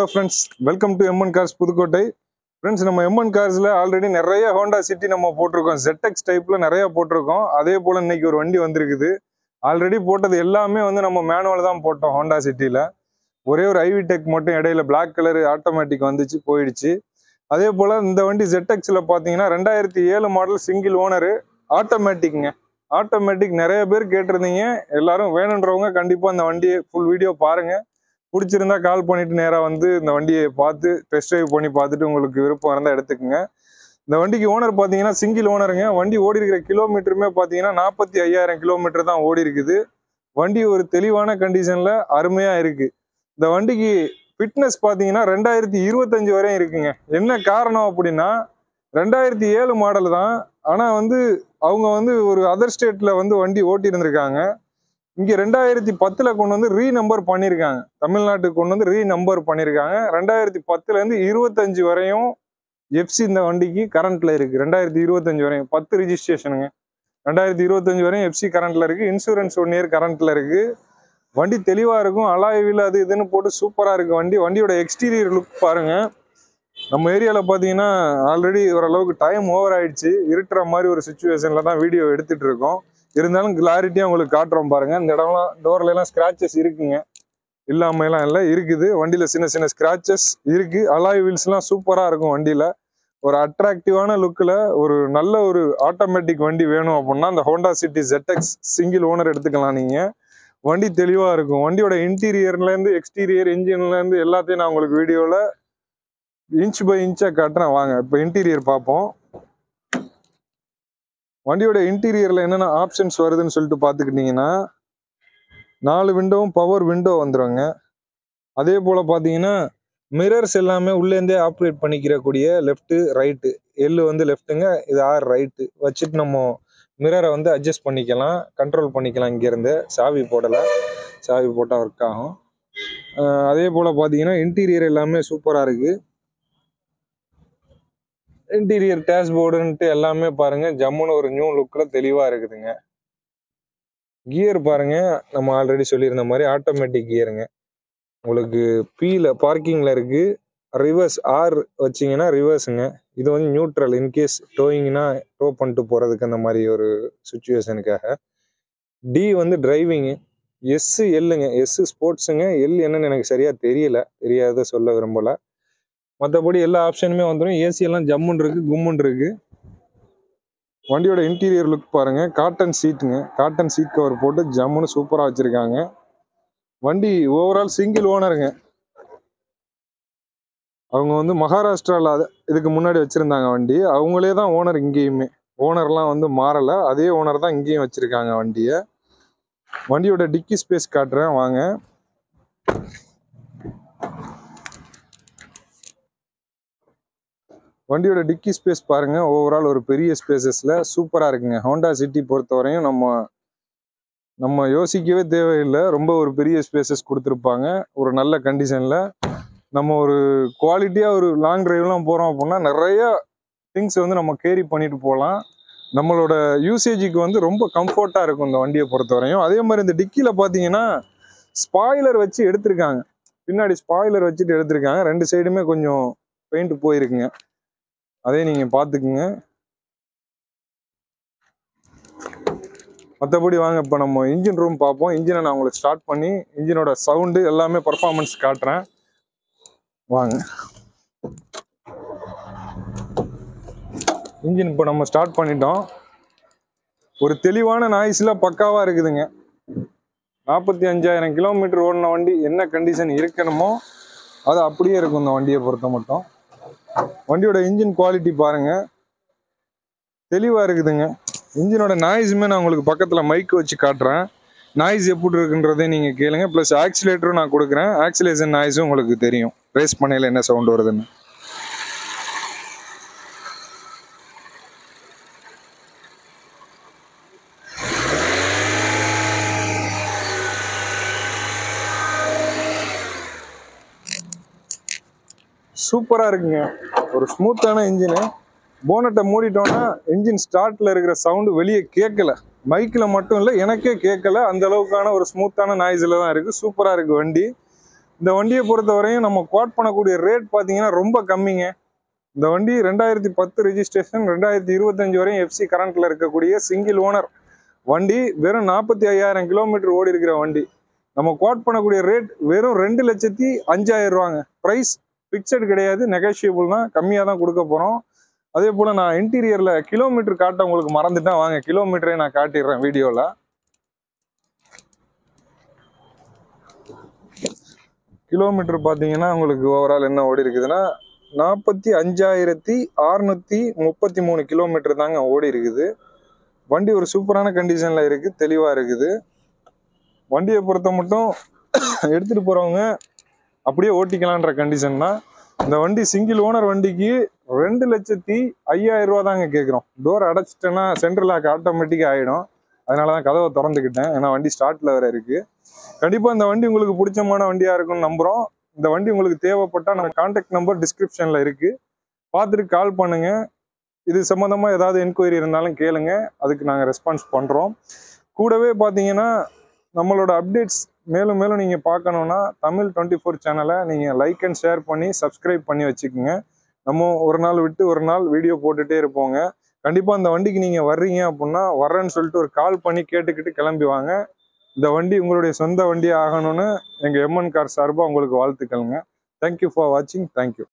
Hello friends welcome to MN cars Pudukkottai. Friends நம்ம MN கார்ஸில் already நிறைய Honda City நம்ம போட்டிருக்கோம். ZX டைப்பில் நிறைய போட்டிருக்கோம். அதே போல் இன்னைக்கு ஒரு வண்டி வந்திருக்குது. ஆல்ரெடி போட்டது எல்லாமே வந்து நம்ம மேனுவல் தான் போட்டோம் ஹோண்டா சிட்டியில் ஒரே ஒரு ஐவி டெக் மட்டும் இடையில பிளாக் கலர் ஆட்டோமேட்டிக் வந்துச்சு போயிடுச்சு. அதே போல் இந்த வண்டி ZXல பார்த்தீங்கன்னா ரெண்டாயிரத்தி ஏழு மாடல் சிங்கிள் ஓனரு ஆட்டோமேட்டிக்ங்க ஆட்டோமேட்டிக் நிறைய பேர் கேட்டிருந்தீங்க. எல்லாரும் வேணுன்றவங்க கண்டிப்பாக அந்த வண்டியை ஃபுல் வீடியோ பாருங்க. பிடிச்சிருந்தா கால் பண்ணிட்டு நேராக வந்து இந்த வண்டியை பார்த்து டெஸ்ட் ட்ரைவ் பண்ணி பார்த்துட்டு உங்களுக்கு விருப்பம் இருந்தால் எடுத்துக்கோங்க. இந்த வண்டிக்கு ஓனர் பார்த்தீங்கன்னா சிங்கிள் ஓனருங்க வண்டி ஓடி இருக்கிற கிலோமீட்டருமே பார்த்தீங்கன்னா நாற்பத்தி ஐயாயிரம் கிலோமீட்டர் தான் ஓடி இருக்குது வண்டி ஒரு தெளிவான கண்டிஷனில் அருமையாக இருக்குது இந்த வண்டிக்கு ஃபிட்னஸ் பார்த்தீங்கன்னா ரெண்டாயிரத்தி இருபத்தஞ்சி வரையும் இருக்குங்க. என்ன காரணம் அப்படின்னா ரெண்டாயிரத்தி ஏழு மாடல் தான். ஆனால் வந்து அவங்க வந்து ஒரு அதர் ஸ்டேட்டில் வந்து வண்டி ஓட்டி இருந்திருக்காங்க இங்கே ரெண்டாயிரத்தி பத்தில் கொண்டு வந்து ரீ நம்பர் பண்ணியிருக்காங்க தமிழ்நாட்டுக்கு கொண்டு வந்து ரீ நம்பர் பண்ணியிருக்காங்க ரெண்டாயிரத்தி பத்துலேருந்து இருபத்தஞ்சு வரையும் எஃப்சி இந்த வண்டிக்கு கரண்ட்டில் இருக்குது ரெண்டாயிரத்தி இருபத்தஞ்சு வரையும் பத்து ரிஜிஸ்ட்ரேஷனுங்க ரெண்டாயிரத்தி இருபத்தஞ்சு வரையும் எஃப்சி கரண்ட்டில் இருக்குது இன்சூரன்ஸ் ஒன் இயர் கரண்ட்டில் இருக்குது வண்டி தெளிவாக இருக்கும். அலாய் அது இதுன்னு போட்டு சூப்பராக இருக்குது வண்டி. வண்டியோட எக்ஸ்டீரியர் லுக் பாருங்கள் நம்ம ஏரியாவில் பார்த்தீங்கன்னா ஆல்ரெடி ஓரளவுக்கு டைம் ஓவர் ஆயிடுச்சு. இருட்டுற மாதிரி ஒரு சுச்சுவேஷனில் தான் வீடியோ எடுத்துட்டு இருக்கோம். இருந்தாலும் கிளாரிட்டியாக உங்களுக்கு காட்டுறோம் பாருங்கள் இந்த இடம்லாம் டோர்லலாம் ஸ்க்ராச்சஸ் இருக்குங்க. இல்லாமையெல்லாம் இல்லை இருக்குது. வண்டியில் சின்ன சின்ன ஸ்க்ராச்சஸ் இருக்குது அலாய் வீல்ஸ்லாம் சூப்பராக இருக்கும் வண்டியில். ஒரு அட்ராக்டிவான லுக்கில் ஒரு நல்ல ஒரு ஆட்டோமேட்டிக் வண்டி வேணும் அப்படின்னா அந்த Honda City ZX single owner எடுத்துக்கலாம் நீங்கள் வண்டி தெளிவாக இருக்கும். வண்டியோட இன்டீரியர்லேருந்து எக்ஸ்டீரியர் இன்ஜின்லேருந்து எல்லாத்தையும் நான் உங்களுக்கு வீடியோவில் இன்ச் பை இன்ச்சாக காட்டுறேன். வாங்க இப்போ இன்டீரியர் பார்ப்போம். வண்டியோட இன்டீரியரில் என்னென்ன ஆப்ஷன்ஸ் வருதுன்னு சொல்லிட்டு பார்த்துக்கிட்டிங்கன்னா நாலு விண்டோவும் பவர் விண்டோ வந்துருங்க. அதே போல் பார்த்தீங்கன்னா மிரர்ஸ் எல்லாமே உள்ளேருந்தே ஆப்ரேட் பண்ணிக்கிறக்கூடிய லெஃப்ட்டு ரைட்டு எள்ளு வந்து லெஃப்ட்டுங்க இது ஆர் ரைட்டு வச்சுட்டு நம்ம மிரரை வந்து அட்ஜஸ்ட் பண்ணிக்கலாம் கண்ட்ரோல் பண்ணிக்கலாம் இங்கேருந்து. சாவி போடலை. சாவி போட்டால் ஒர்க் ஆகும். அதே போல் பார்த்தீங்கன்னா இன்டீரியர் எல்லாமே சூப்பராக இருக்குது இன்டீரியர் டேஷ்போர்டுன்ட்டு எல்லாமே பாருங்க. ஜம்முன்னு ஒரு நியூ லுக்கில் தெளிவாக இருக்குதுங்க. கியர் பாருங்க. நம்ம ஆல்ரெடி சொல்லியிருந்த மாதிரி ஆட்டோமேட்டிக் கியருங்க உங்களுக்கு பீல பார்க்கிங்கில் இருக்கு. ரிவர்ஸ் ஆர் வச்சிங்கன்னா ரிவர்ஸுங்க இது வந்து நியூட்ரல் இன்கேஸ் டோயிங்னா டோ பண்ணிட்டு போகிறதுக்கு அந்த மாதிரி ஒரு சுச்சுவேஷனுக்காக டி வந்து டிரைவிங்கு எஸ் எல்லுங்க எஸ் ஸ்போர்ட்ஸுங்க எல் என்னன்னு எனக்கு சரியாக தெரியல. தெரியாத சொல்ல விரும்பலை. மற்றபடி எல்லா ஆப்ஷனுமே வந்துடும் ஏசி எல்லாம் ஜம்முன்னு இருக்குது கும்முன்னு இருக்குது வண்டியோட இன்டீரியர் லுக் பாருங்க. காட்டன் சீட்டுங்க காட்டன் சீட் கவர் போட்டு ஜம்முன்னு சூப்பராக வச்சுருக்காங்க. வண்டி ஓவரால் சிங்கிள் ஓனருங்க அவங்க வந்து மகாராஷ்டிராவில் இதுக்கு முன்னாடி வச்சுருந்தாங்க வண்டி. அவங்களே தான் ஓனர் இங்கேயுமே. ஓனர்லாம் வந்து மாறலை. அதே ஓனர் தான் இங்கேயும் வச்சிருக்காங்க வண்டியை. வண்டியோட டிக்கி ஸ்பேஸ் காட்டுறேன். வாங்க. வண்டியோட டிக்கி ஸ்பேஸ் பாருங்க. ஓவரால் ஒரு பெரிய ஸ்பேசஸில் சூப்பராக இருக்குங்க. ஹோண்டா சிட்டி பொறுத்தவரையும் நம்ம நம்ம யோசிக்கவே தேவையில்லை. ரொம்ப ஒரு பெரிய ஸ்பேசஸ் கொடுத்துருப்பாங்க. ஒரு நல்ல கண்டிஷனில் நம்ம ஒரு குவாலிட்டியாக ஒரு லாங் ட்ரைவ்லாம் போகிறோம் அப்படின்னா நிறைய திங்ஸ் வந்து நம்ம கேரி பண்ணிட்டு போகலாம். நம்மளோட யூசேஜுக்கு வந்து ரொம்ப கம்ஃபர்ட்டாக இருக்கும் இந்த வண்டியை பொறுத்தவரையும். அதே மாதிரி இந்த டிக்கியில் பார்த்தீங்கன்னா ஸ்பாய்லர் வச்சு எடுத்திருக்காங்க. பின்னாடி ஸ்பாய்லர் வச்சுட்டு எடுத்திருக்காங்க. ரெண்டு சைடுமே கொஞ்சம் பெயிண்ட் போயிருக்குங்க. அதே நீங்க பாத்துக்குங்க. மற்றபடி வாங்க இப்போ நம்ம இன்ஜின் ரூம் பார்ப்போம் இன்ஜினை நான் உங்களுக்கு ஸ்டார்ட் பண்ணி இன்ஜினோட சவுண்டு எல்லாமே பர்ஃபார்மன்ஸ் காட்டுறேன். வாங்க. இன்ஜின் இப்போ நம்ம ஸ்டார்ட் பண்ணிட்டோம். ஒரு தெளிவான நாய்ஸில் பக்காவாக இருக்குதுங்க. நாற்பத்தி அஞ்சாயிரம் கிலோமீட்டர் ஓடின வண்டி என்ன கண்டிஷன் இருக்கணுமோ அது அப்படியே இருக்கும் இந்த வண்டியை பொறுத்த மட்டும். வண்டியோட இன்ஜின் குவாலிட்டி பாருங்க. தெளிவாக இருக்குதுங்க. இன்ஜினோட நாய்ஸுமே நான் உங்களுக்கு பக்கத்தில் மைக் வச்சு காட்டுறேன். நாய்ஸ் எப்படி இருக்குன்றதே நீங்கள் கேளுங்க. ப்ளஸ் ஆக்சிலேட்டரும் நான் கொடுக்குறேன். ஆக்சிலேஷன் நாய்ஸும் உங்களுக்கு தெரியும். ரேஸ் பண்ணையில் என்ன சவுண்ட் வருதுன்னு. சூப்பராக இருக்குங்க. ஒரு ஸ்மூத்தான இன்ஜினு போனட்டை மூடிட்டோன்னா இன்ஜின் ஸ்டார்ட்ல இருக்கிற சவுண்டு வெளியே கேட்கல. மைக்கில் மட்டும் இல்லை எனக்கே கேட்கல. அந்த அளவுக்கான ஒரு ஸ்மூத்தான நாய்ஸில் தான் இருக்குது சூப்பராக இருக்குது வண்டி. இந்த வண்டியை பொறுத்தவரையும் நம்ம கோட் பண்ணக்கூடிய ரேட் பார்த்தீங்கன்னா ரொம்ப கம்மிங்க. இந்த வண்டி ரெண்டாயிரத்தி பத்து ரெஜிஸ்ட்ரேஷன் ரெண்டாயிரத்தி இருபத்தஞ்சு வரையும் எஃப்சி கரண்ட்டில் இருக்கக்கூடிய சிங்கிள் ஓனர் வண்டி. வெறும் நாற்பத்தி ஐயாயிரம் கிலோமீட்டர் ஓடி இருக்கிற வண்டி. நம்ம கோட் பண்ணக்கூடிய ரேட் வெறும் ரெண்டு லட்சத்தி அஞ்சாயிரம் ரூபாங்க. ப்ரைஸ் ஃபிக்ஸட் கிடையாது நெகோஷியபிள் கம்மியாக தான் கொடுக்க போகிறோம் அதே போல் நான் இன்டீரியரில் கிலோமீட்டர் காட்ட உங்களுக்கு மறந்துட்டேன் வாங்க கிலோமீட்டரே நான் காட்டிடுறேன் வீடியோவில் கிலோமீட்டர் பார்த்தீங்கன்னா உங்களுக்கு ஓவரால் என்ன ஓடி இருக்குதுன்னா நாற்பத்தி அஞ்சாயிரத்தி அறுநூற்றி முப்பத்தி மூணு கிலோமீட்டர் தாங்க ஓடி இருக்குது. வண்டி ஒரு சூப்பரான கண்டிஷனில் இருக்குது தெளிவாக இருக்குது. வண்டியை பொறுத்த மட்டும் எடுத்துகிட்டு போகிறவங்க அப்படியே ஓட்டிக்கலான்ற கண்டிஷன் தான் இந்த வண்டி சிங்கிள் ஓனர் வண்டிக்கு ரெண்டு லட்சத்தி ஐயாயிரம் ரூபா தாங்க கேட்குறோம் டோர் அடைச்சிட்டேன்னா சென்ட்ரல் லாக் ஆட்டோமேட்டிக்காக ஆகிடும் அதனால தான் கதவை திறந்துக்கிட்டேன். ஏன்னா வண்டி ஸ்டார்ட்டில் வேறு இருக்குது கண்டிப்பாக இந்த வண்டி உங்களுக்கு பிடிச்சமான வண்டியாக இருக்கும்னு நம்புகிறோம் இந்த வண்டி உங்களுக்கு தேவைப்பட்டால் நம்ம கான்டாக்ட் நம்பர் டிஸ்கிரிப்ஷனில் இருக்குது பார்த்துட்டு கால் பண்ணுங்கள் இது சம்மந்தமாக ஏதாவது என்கொயரி இருந்தாலும் கேளுங்க. அதுக்கு நாங்கள் ரெஸ்பான்ஸ் பண்ணுறோம் கூடவே பார்த்தீங்கன்னா நம்மளோட அப்டேட்ஸ் மேலும் மேலும் நீங்கள் பார்க்கணுன்னா தமிழ் டுவெண்ட்டி ஃபோர் சேனலை நீங்கள் லைக் அண்ட் ஷேர் பண்ணி சப்ஸ்கிரைப் பண்ணி வச்சுக்கோங்க. நம்ம ஒரு நாள் விட்டு ஒரு நாள் வீடியோ போட்டுகிட்டே இருப்போங்க. கண்டிப்பாக அந்த வண்டிக்கு நீங்கள் வர்றீங்க அப்படின்னா வர்றேன்னு சொல்லிட்டு ஒரு கால் பண்ணி கேட்டுக்கிட்டு கிளம்பி வாங்க. இந்த வண்டி உங்களுடைய சொந்த வண்டி ஆகணும்னு எங்கள் எம்என் கார் சார்பாக உங்களுக்கு வாழ்த்துக்கள்ங்க. தேங்க்யூ ஃபார் வாட்சிங் தேங்க்யூ